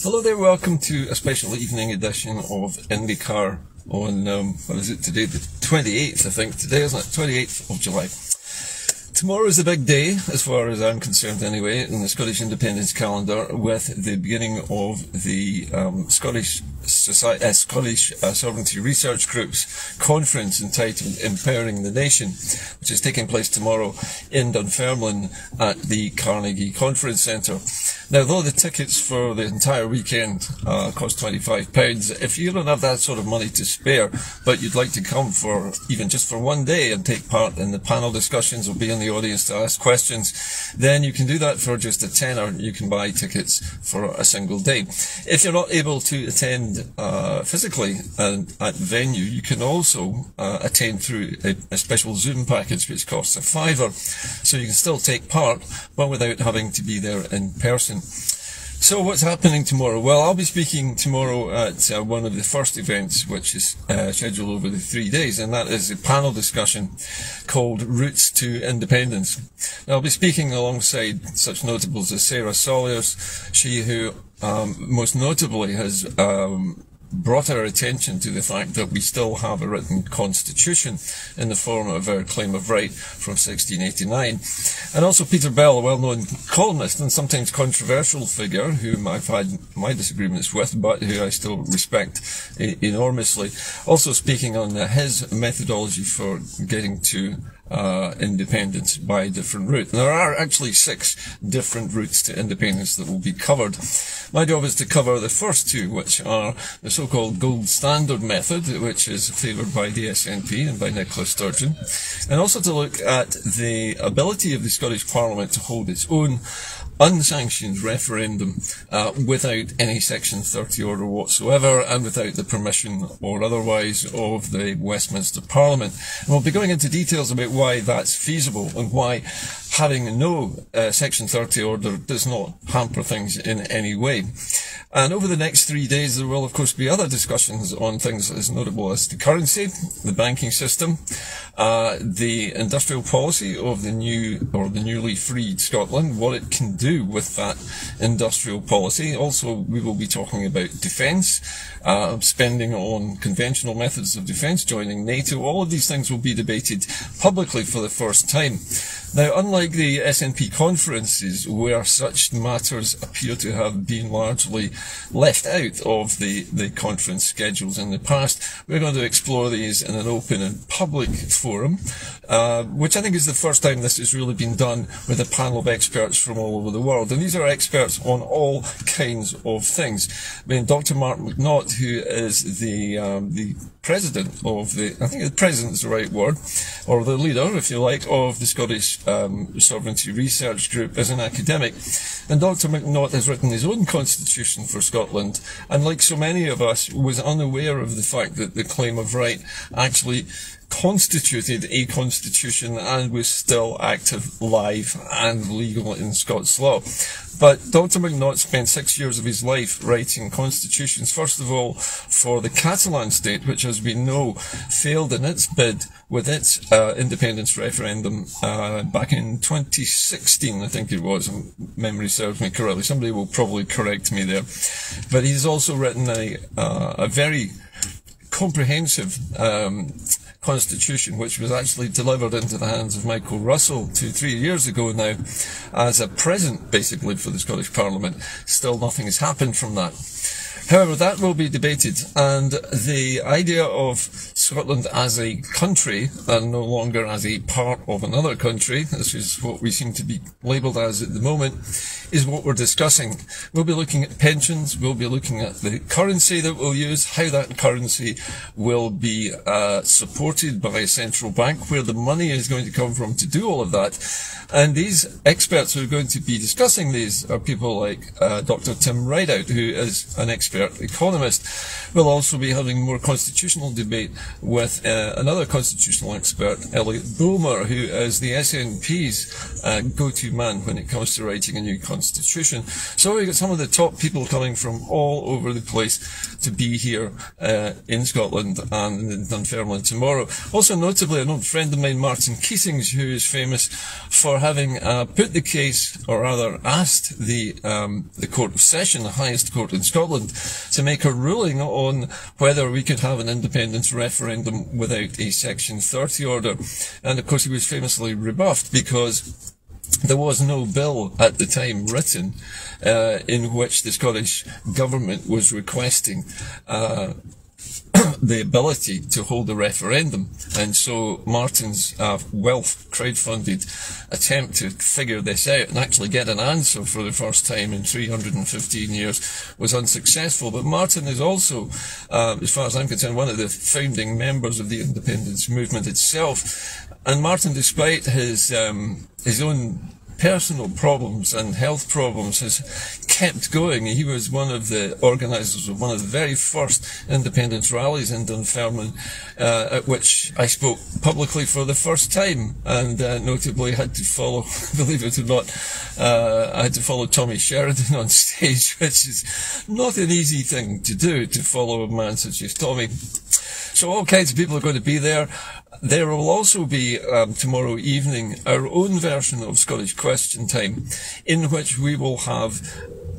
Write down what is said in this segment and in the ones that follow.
Hello there, welcome to a special evening edition of IndyCar on, um, what is it today? The 28th, I think. Today, isn't it? 28th of July. Tomorrow is a big day, as far as I'm concerned anyway, in the Scottish Independence calendar, with the beginning of the um, Scottish Society, uh, Scottish uh, Sovereignty Research Group's conference entitled Empowering the Nation, which is taking place tomorrow in Dunfermline at the Carnegie Conference Centre. Now, though the tickets for the entire weekend uh, cost £25, if you don't have that sort of money to spare, but you'd like to come for even just for one day and take part in the panel discussions or be in the audience to ask questions, then you can do that for just a tenner. You can buy tickets for a single day. If you're not able to attend uh, physically and at venue, you can also uh, attend through a, a special Zoom package which costs a fiver. So you can still take part, but without having to be there in person. So what's happening tomorrow? Well, I'll be speaking tomorrow at uh, one of the first events, which is uh, scheduled over the three days, and that is a panel discussion called Routes to Independence. Now, I'll be speaking alongside such notables as Sarah Salyers, she who um, most notably has um, brought our attention to the fact that we still have a written constitution in the form of our claim of right from 1689. And also Peter Bell, a well-known columnist and sometimes controversial figure whom I've had my disagreements with, but who I still respect enormously, also speaking on his methodology for getting to uh, independence by a different route. And there are actually six different routes to independence that will be covered. My job is to cover the first two, which are the so-called gold standard method, which is favoured by the SNP and by Nicola Sturgeon, and also to look at the ability of the Scottish Parliament to hold its own unsanctioned referendum uh, without any Section 30 order whatsoever and without the permission or otherwise of the Westminster Parliament. And we'll be going into details about why that's feasible and why having no uh, Section 30 order does not hamper things in any way. And over the next three days, there will, of course, be other discussions on things as notable as the currency, the banking system, uh, the industrial policy of the new or the newly freed Scotland, what it can do with that industrial policy. Also, we will be talking about defence, uh, spending on conventional methods of defence, joining NATO. All of these things will be debated publicly for the first time. Now, unlike the SNP conferences, where such matters appear to have been largely left out of the, the conference schedules in the past, we're going to explore these in an open and public forum, uh, which I think is the first time this has really been done with a panel of experts from all over the world. And these are experts on all kinds of things. I mean, Dr. Mark McNaught, who is the, um, the president of the, I think the president is the right word, or the leader, if you like, of the Scottish um, Sovereignty Research Group as an academic. And Dr. McNaught has written his own constitution for Scotland, and like so many of us, was unaware of the fact that the claim of right actually constituted a constitution and was still active, live, and legal in Scots law. But Dr. McNaught spent six years of his life writing constitutions, first of all for the Catalan state, which, as we know, failed in its bid with its uh, independence referendum uh, back in 2016, I think it was, memory serves me correctly. Somebody will probably correct me there. But he's also written a, uh, a very comprehensive um, constitution, which was actually delivered into the hands of Michael Russell two, three years ago now, as a present basically for the Scottish Parliament. Still nothing has happened from that. However, that will be debated, and the idea of Scotland as a country and no longer as a part of another country, this is what we seem to be labelled as at the moment, is what we're discussing. We'll be looking at pensions, we'll be looking at the currency that we'll use, how that currency will be uh, supported by a central bank, where the money is going to come from to do all of that. And these experts who are going to be discussing these are people like uh, Dr. Tim Rideout, who is an expert economist. We'll also be having more constitutional debate with uh, another constitutional expert, Elliot Bulmer, who is the SNP's uh, go-to man when it comes to writing a new constitution. So we've got some of the top people coming from all over the place to be here uh, in Scotland and in Dunfermline tomorrow. Also notably, an old friend of mine, Martin Keatings, who is famous for having uh, put the case, or rather asked the um, the Court of Session, the highest court in Scotland, to make a ruling on whether we could have an independence referendum without a Section 30 order. And of course, he was famously rebuffed because there was no bill at the time written uh, in which the Scottish government was requesting uh, the ability to hold a referendum. And so Martin's uh, wealth crowdfunded attempt to figure this out and actually get an answer for the first time in 315 years was unsuccessful. But Martin is also, uh, as far as I'm concerned, one of the founding members of the independence movement itself. And Martin, despite his um, his own personal problems and health problems has kept going. He was one of the organisers of one of the very first independence rallies in Dunfermline, uh, at which I spoke publicly for the first time, and uh, notably had to follow, believe it or not, uh, I had to follow Tommy Sheridan on stage, which is not an easy thing to do, to follow a man such as Tommy. So all kinds of people are going to be there. There will also be um, tomorrow evening our own version of Scottish Question Time, in which we will have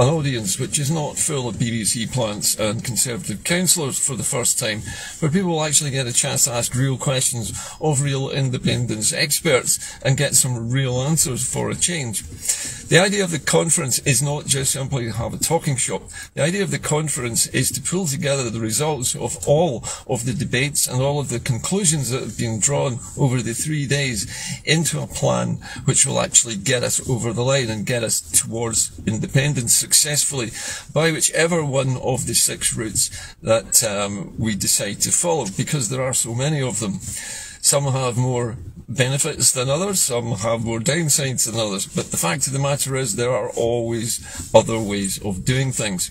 an audience which is not full of BBC plants and Conservative councillors for the first time, where people will actually get a chance to ask real questions of real independence experts and get some real answers for a change. The idea of the conference is not just simply to have a talking shop. The idea of the conference is to pull together the results of all of the debates and all of the conclusions that have been drawn over the three days into a plan which will actually get us over the line and get us towards independence successfully by whichever one of the six routes that um, we decide to follow because there are so many of them. Some have more benefits than others, some have more downsides than others, but the fact of the matter is there are always other ways of doing things.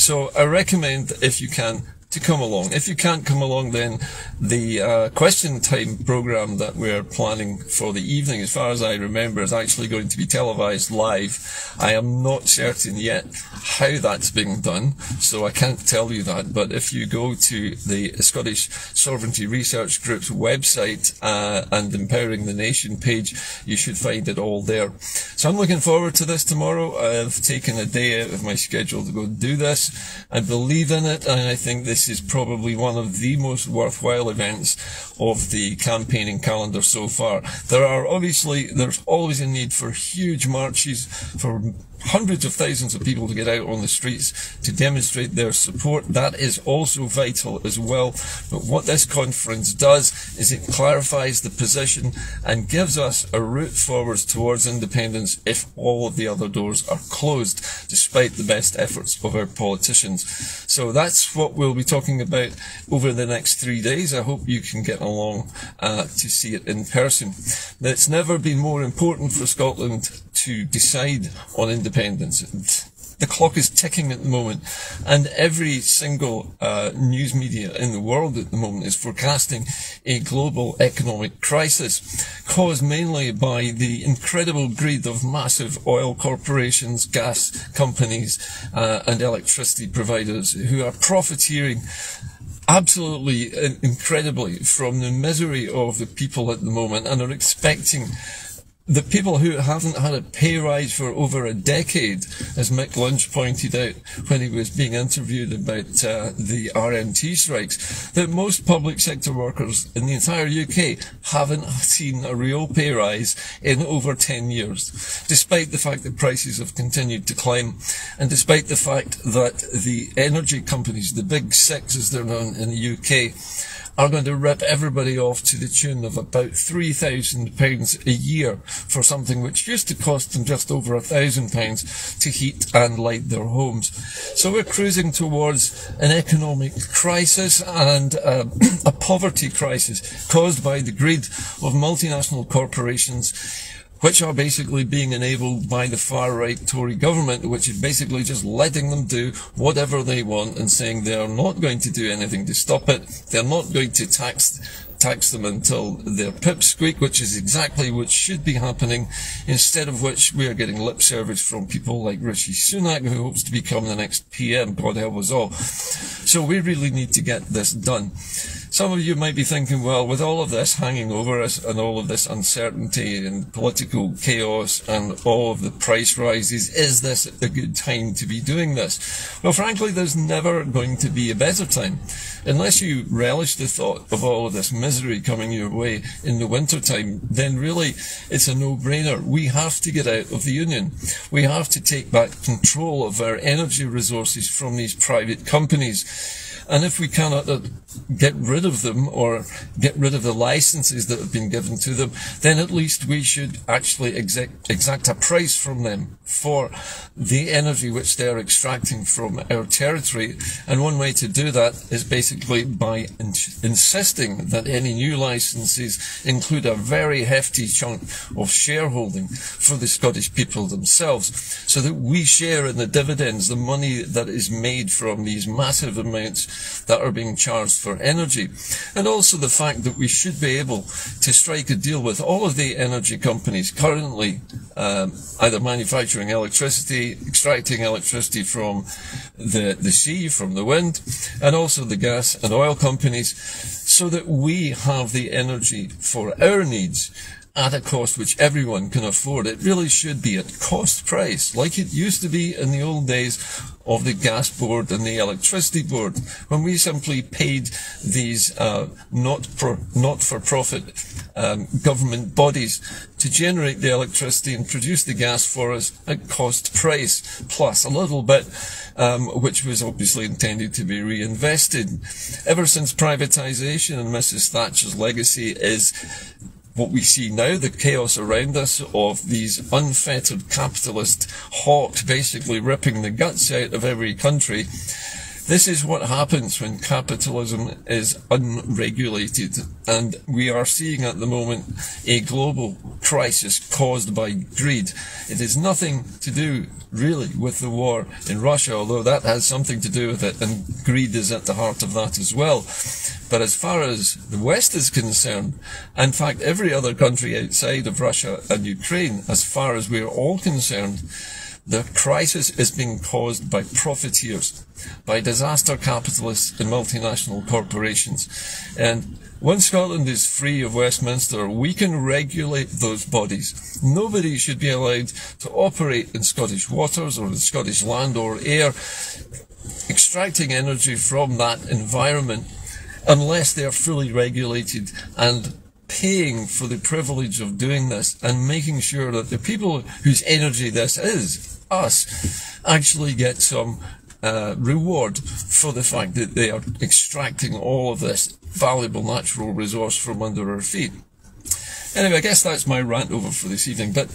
So I recommend if you can to come along. If you can't come along, then the uh, question time program that we're planning for the evening, as far as I remember, is actually going to be televised live. I am not certain yet how that's being done, so I can't tell you that. But if you go to the Scottish Sovereignty Research Group's website uh, and Empowering the Nation page, you should find it all there. So I'm looking forward to this tomorrow. I've taken a day out of my schedule to go do this. I believe in it, and I think this is probably one of the most worthwhile events of the campaigning calendar so far. There are obviously, there's always a need for huge marches, for hundreds of thousands of people to get out on the streets to demonstrate their support. That is also vital as well. But what this conference does is it clarifies the position and gives us a route forwards towards independence if all of the other doors are closed, despite the best efforts of our politicians. So that's what we'll be talking about over the next three days. I hope you can get along uh, to see it in person. It's never been more important for Scotland to decide on independence. The clock is ticking at the moment, and every single uh, news media in the world at the moment is forecasting a global economic crisis caused mainly by the incredible greed of massive oil corporations, gas companies, uh, and electricity providers who are profiteering absolutely incredibly from the misery of the people at the moment and are expecting the people who haven't had a pay rise for over a decade, as Mick Lynch pointed out when he was being interviewed about uh, the RMT strikes, that most public sector workers in the entire UK haven't seen a real pay rise in over 10 years, despite the fact that prices have continued to climb, and despite the fact that the energy companies, the big six as they're known in the UK, are going to rip everybody off to the tune of about £3,000 a year for something which used to cost them just over £1,000 to heat and light their homes. So we're cruising towards an economic crisis and uh, a poverty crisis caused by the greed of multinational corporations which are basically being enabled by the far right Tory government, which is basically just letting them do whatever they want and saying they are not going to do anything to stop it. They're not going to tax tax them until their pips squeak, which is exactly what should be happening, instead of which we are getting lip service from people like Rishi Sunak, who hopes to become the next PM, God help us all. So we really need to get this done. Some of you might be thinking, well, with all of this hanging over us and all of this uncertainty and political chaos and all of the price rises, is this a good time to be doing this? Well, frankly, there's never going to be a better time. Unless you relish the thought of all of this misery coming your way in the winter time, then really it's a no-brainer. We have to get out of the union. We have to take back control of our energy resources from these private companies. And if we cannot uh, get rid of them or get rid of the licenses that have been given to them, then at least we should actually exact, exact a price from them for the energy which they're extracting from our territory. And one way to do that is basically by in insisting that any new licenses include a very hefty chunk of shareholding for the Scottish people themselves so that we share in the dividends, the money that is made from these massive amounts that are being charged for energy. And also the fact that we should be able to strike a deal with all of the energy companies currently um, either manufacturing electricity, extracting electricity from the, the sea, from the wind, and also the gas and oil companies, so that we have the energy for our needs at a cost which everyone can afford. It really should be at cost price, like it used to be in the old days of the gas board and the electricity board, when we simply paid these uh, not for not for profit um, government bodies to generate the electricity and produce the gas for us at cost price plus a little bit, um, which was obviously intended to be reinvested. Ever since privatisation and Mrs Thatcher's legacy is what we see now, the chaos around us of these unfettered capitalist hawks basically ripping the guts out of every country. This is what happens when capitalism is unregulated and we are seeing at the moment a global crisis caused by greed. It is nothing to do really with the war in Russia, although that has something to do with it and greed is at the heart of that as well. But as far as the West is concerned, in fact, every other country outside of Russia and Ukraine, as far as we're all concerned, the crisis is being caused by profiteers, by disaster capitalists and multinational corporations. And once Scotland is free of Westminster, we can regulate those bodies. Nobody should be allowed to operate in Scottish waters or in Scottish land or air, extracting energy from that environment unless they are fully regulated and paying for the privilege of doing this and making sure that the people whose energy this is, us, actually get some uh, reward for the fact that they are extracting all of this valuable natural resource from under our feet. Anyway, I guess that's my rant over for this evening, but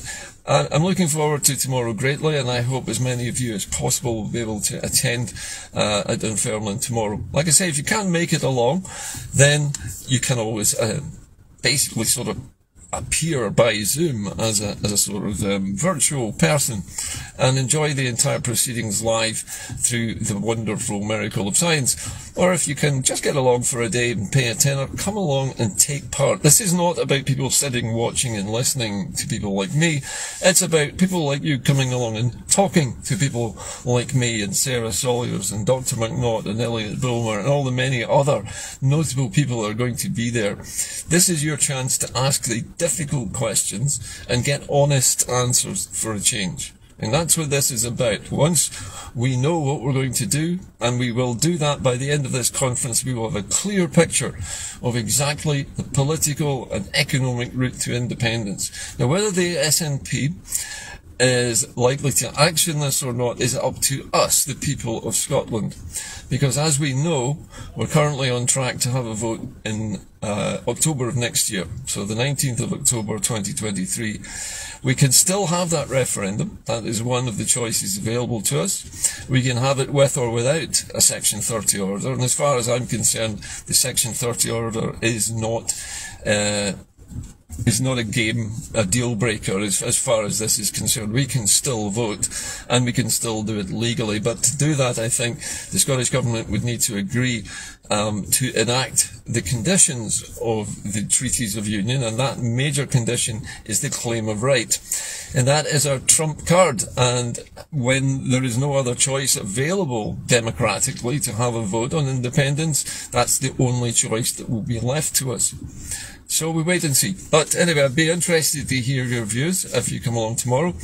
uh, I'm looking forward to tomorrow greatly, and I hope as many of you as possible will be able to attend uh, at Dunfermline tomorrow. Like I say, if you can't make it along, then you can always uh, basically sort of appear by Zoom as a, as a sort of um, virtual person and enjoy the entire proceedings live through the wonderful miracle of science. Or if you can just get along for a day and pay a tenner, come along and take part. This is not about people sitting, watching and listening to people like me. It's about people like you coming along and talking to people like me and Sarah Salyers and Dr. McNaught and Elliot Bulmer and all the many other notable people that are going to be there. This is your chance to ask the difficult questions and get honest answers for a change. And that's what this is about. Once we know what we're going to do, and we will do that by the end of this conference, we will have a clear picture of exactly the political and economic route to independence. Now, whether the SNP is likely to action this or not is up to us, the people of Scotland. Because as we know, we're currently on track to have a vote in uh, October of next year, so the 19th of October 2023. We can still have that referendum. That is one of the choices available to us. We can have it with or without a Section 30 order. And as far as I'm concerned, the Section 30 order is not uh, is not a game, a deal breaker as, as far as this is concerned. We can still vote and we can still do it legally. But to do that, I think the Scottish Government would need to agree um, to enact the conditions of the treaties of union, and that major condition is the claim of right. And that is our trump card. And when there is no other choice available democratically to have a vote on independence, that's the only choice that will be left to us. So we wait and see. But anyway, I'd be interested to hear your views if you come along tomorrow.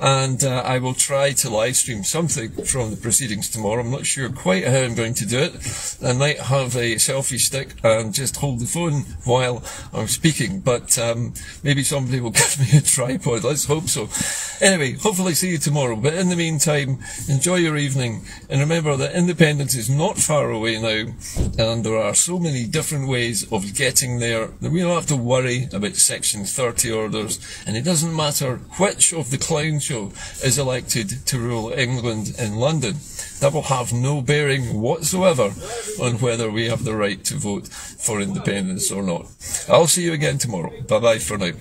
And uh, I will try to live stream something from the proceedings tomorrow. I'm not sure quite how I'm going to do it. I might have a selfie stick and just hold the phone while I'm speaking. But um, maybe somebody will give me a tripod. Let's hope so. Anyway, hopefully see you tomorrow. But in the meantime, enjoy your evening. And remember that independence is not far away now. And there are so many different ways of getting there we don't have to worry about Section 30 orders, and it doesn't matter which of the clown show is elected to rule England in London. That will have no bearing whatsoever on whether we have the right to vote for independence or not. I'll see you again tomorrow. Bye bye for now.